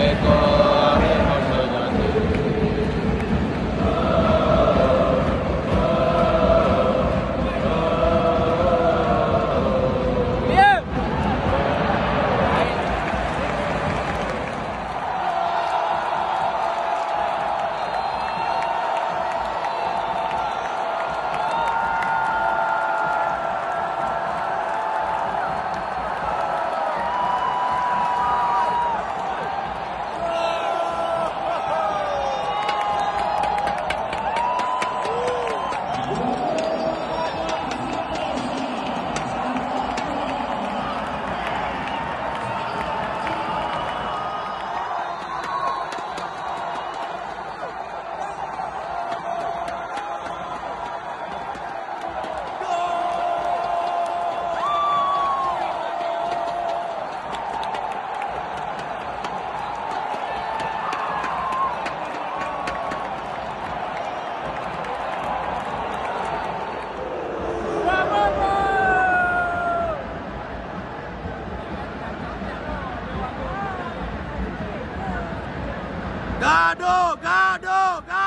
Echo. ガードガードガ